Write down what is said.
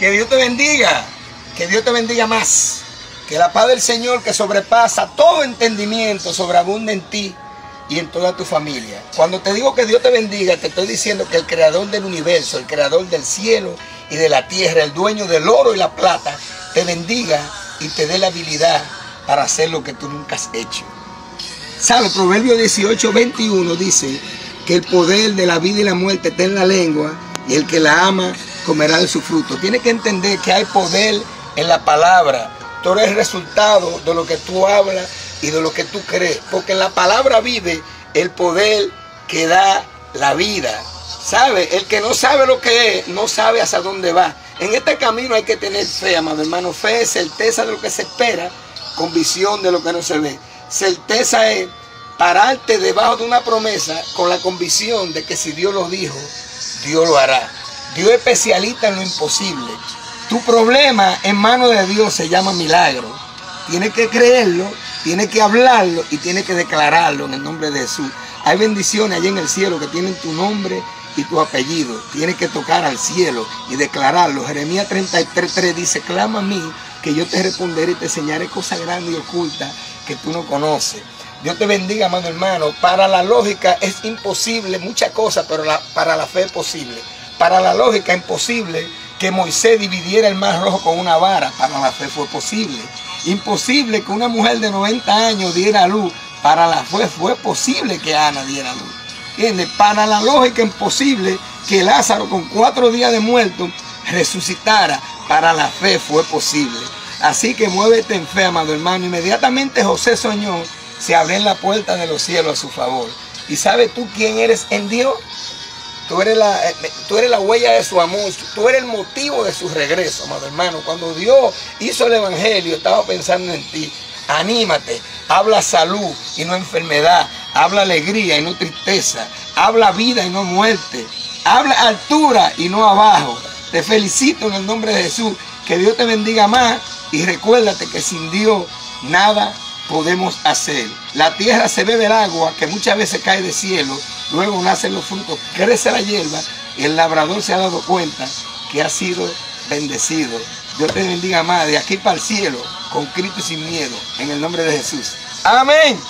Que Dios te bendiga. Que Dios te bendiga más. Que la paz del Señor que sobrepasa todo entendimiento sobreabunde en ti y en toda tu familia. Cuando te digo que Dios te bendiga, te estoy diciendo que el creador del universo, el creador del cielo y de la tierra, el dueño del oro y la plata, te bendiga y te dé la habilidad para hacer lo que tú nunca has hecho. ¿Sabe? Proverbio 18, 21 dice que el poder de la vida y la muerte está en la lengua y el que la ama comerá de su fruto. Tienes que entender que hay poder en la palabra. Todo es resultado de lo que tú hablas y de lo que tú crees. Porque en la palabra vive el poder que da la vida. ¿Sabe? El que no sabe lo que es, no sabe hacia dónde va. En este camino hay que tener fe, amado hermano. Fe es certeza de lo que se espera, con visión de lo que no se ve. Certeza es pararte debajo de una promesa con la convicción de que si Dios lo dijo, Dios lo hará. Dios es especialista en lo imposible. Tu problema en manos de Dios se llama milagro. Tienes que creerlo, tienes que hablarlo y tienes que declararlo en el nombre de Jesús. Hay bendiciones allá en el cielo que tienen tu nombre y tu apellido. Tienes que tocar al cielo y declararlo. Jeremías 33.3 dice, clama a mí que yo te responderé y te enseñaré cosas grandes y ocultas que tú no conoces. Dios te bendiga, amado hermano. Para la lógica es imposible muchas cosas, pero para la fe es posible. Para la lógica imposible que Moisés dividiera el mar rojo con una vara. Para la fe fue posible. Imposible que una mujer de 90 años diera luz. Para la fe fue posible que Ana diera luz. ¿Entiendes? Para la lógica imposible que Lázaro con cuatro días de muerto resucitara. Para la fe fue posible. Así que muévete en fe, amado hermano. Inmediatamente José soñó, se abren la puerta de los cielos a su favor. ¿Y sabes tú quién eres en Dios? Tú eres, la, eh, tú eres la huella de su amor, tú eres el motivo de su regreso, amado hermano. Cuando Dios hizo el Evangelio, estaba pensando en ti. Anímate, habla salud y no enfermedad, habla alegría y no tristeza, habla vida y no muerte, habla altura y no abajo. Te felicito en el nombre de Jesús, que Dios te bendiga más y recuérdate que sin Dios nada podemos hacer. La tierra se bebe el agua que muchas veces cae del cielo, luego nacen los frutos, crece la hierba el labrador se ha dado cuenta que ha sido bendecido. Dios te bendiga más de aquí para el cielo, con Cristo y sin miedo, en el nombre de Jesús. Amén.